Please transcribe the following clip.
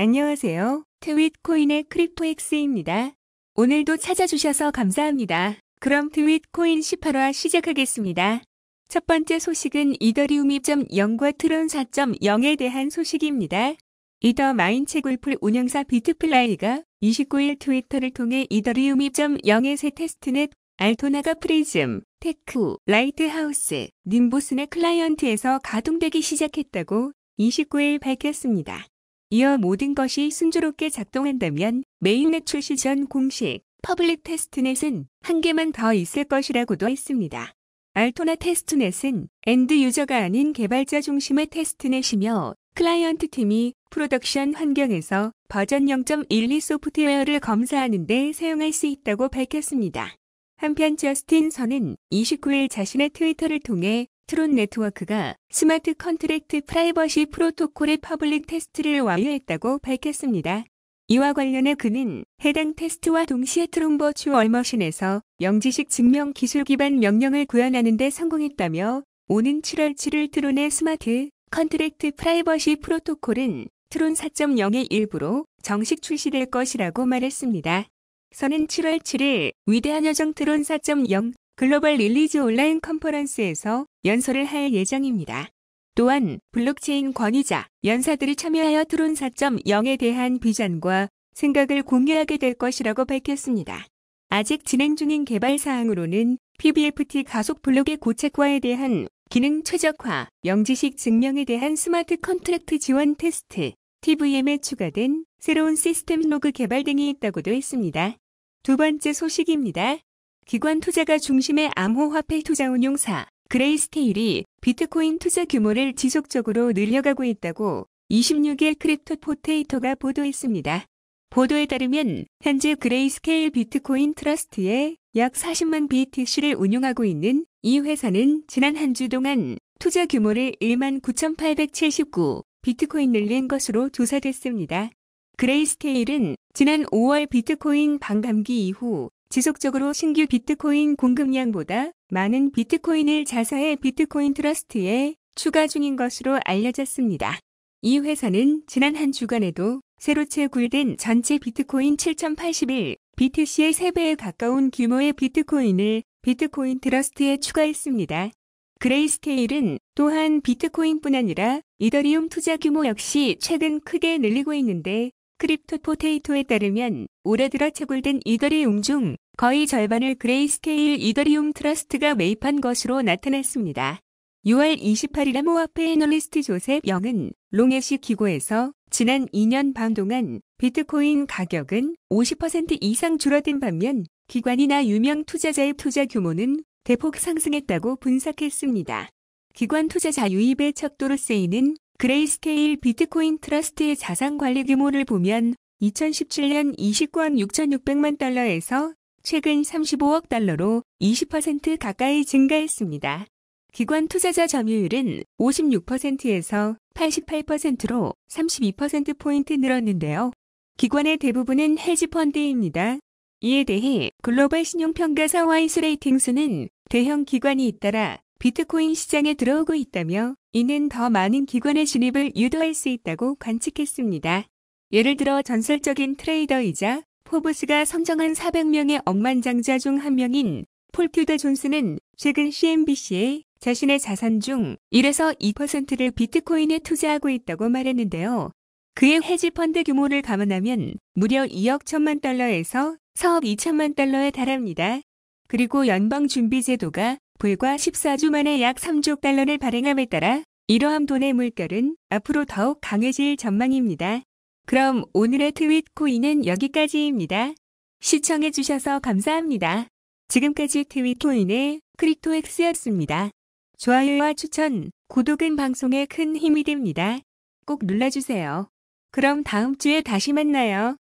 안녕하세요. 트윗코인의 크립토엑스입니다. 오늘도 찾아주셔서 감사합니다. 그럼 트윗코인 18화 시작하겠습니다. 첫 번째 소식은 이더리움 2.0과 트론 4.0에 대한 소식입니다. 이더마인 채굴풀 운영사 비트플라이가 29일 트위터를 통해 이더리움 2.0의 새 testnet 알토나가 프리즘, 테쿠, 라이트하우스, 님버스의 클라이언트에서 가동되기 시작했다고 29일 밝혔습니다. 이어 모든 것이 순조롭게 작동한다면 mainnet 출시 전 공식 public testnet은 한 개만 더 있을 것이라고도 했습니다. 알토나 testnet은 end user가 아닌 개발자 중심의 testnet이며 클라이언트 팀이 production 환경에서 버전 0.12 소프트웨어를 검사하는 데 사용할 수 있다고 밝혔습니다. 한편 저스틴 선은 29일 자신의 트위터를 통해 트론 네트워크가 smart contract 프라이버시 프로토콜의 public 테스트를 완료했다고 밝혔습니다. 이와 관련해 그는 해당 테스트와 동시에 트론 virtual machine에서 영지식 증명 기술 기반 명령을 구현하는 데 성공했다며 오는 7월 7일 트론의 smart contract 프라이버시 프로토콜은 트론 4.0의 일부로 정식 출시될 것이라고 말했습니다. 선은 7월 7일 위대한 여정 트론 4.0 글로벌 release 온라인 컨퍼런스에서 연설을 할 예정입니다. 또한 블록체인 권위자, 연사들이 참여하여 트론 4.0에 대한 비전과 생각을 공유하게 될 것이라고 밝혔습니다. 아직 진행 중인 개발 사항으로는 PBFT 가속 블록의 고착화에 대한 기능 최적화, 영지식 증명에 대한 smart contract 지원 테스트, TVM에 추가된 새로운 시스템 로그 개발 등이 있다고도 했습니다. 두 번째 소식입니다. 기관 투자가 중심의 암호화폐 투자 운용사 그레이스케일이 비트코인 투자 규모를 지속적으로 늘려가고 있다고 26일 크립토 포테이토가 보도했습니다. 보도에 따르면 현재 그레이스케일 비트코인 트러스트에 약 40만 BTC를 운용하고 있는 이 회사는 지난 한 주 동안 투자 규모를 1만 9,879 비트코인 늘린 것으로 조사됐습니다. 그레이스케일은 지난 5월 비트코인 반감기 이후 지속적으로 신규 비트코인 공급량보다 많은 비트코인을 자사의 비트코인 트러스트에 추가 중인 것으로 알려졌습니다. 이 회사는 지난 한 주간에도 새로 채굴된 전체 비트코인 7081 BTC의 3배에 가까운 규모의 비트코인을 비트코인 트러스트에 추가했습니다. 그레이스케일은 또한 비트코인뿐 아니라 이더리움 투자 규모 역시 최근 크게 늘리고 있는데 크립토 포테이토에 따르면 올해 들어 채굴된 이더리움 중 거의 절반을 그레이스케일 이더리움 트러스트가 매입한 것으로 나타났습니다. 6월 28일 암호화폐 애널리스트 조셉 영은 롱해시 기고에서 지난 2년 반 동안 비트코인 가격은 50% 이상 줄어든 반면 기관이나 유명 투자자의 투자 규모는 대폭 상승했다고 분석했습니다. 기관 투자자 유입의 척도로 쓰이는 그레이스케일 비트코인 트러스트의 자산 관리 규모를 보면 2017년 29억 6,600만 달러에서 최근 35억 달러로 20% 가까이 증가했습니다. 기관 투자자 점유율은 56%에서 88%로 32%포인트 늘었는데요. 기관의 대부분은 헤지펀드입니다. 이에 대해 글로벌 신용평가사 와이스 레이팅스는 대형 기관이 잇따라 비트코인 시장에 들어오고 있다며 이는 더 많은 기관의 진입을 유도할 수 있다고 관측했습니다. 예를 들어 전설적인 트레이더이자 포브스가 선정한 400명의 억만장자 중 한 명인 폴 튜더 존스는 최근 CNBC에 자신의 자산 중 1에서 2%를 비트코인에 투자하고 있다고 말했는데요. 그의 헤지펀드 규모를 감안하면 무려 2억 1천만 달러에서 4억 2천만 달러에 달합니다. 그리고 연방준비제도가 불과 14주 만에 약 3조 달러를 발행함에 따라 이러한 돈의 물결은 앞으로 더욱 강해질 전망입니다. 그럼 오늘의 트윗 코인은 여기까지입니다. 시청해주셔서 감사합니다. 지금까지 트윗 코인의 크립토엑스였습니다. 좋아요와 추천, 구독은 방송에 큰 힘이 됩니다. 꼭 눌러주세요. 그럼 다음 주에 다시 만나요.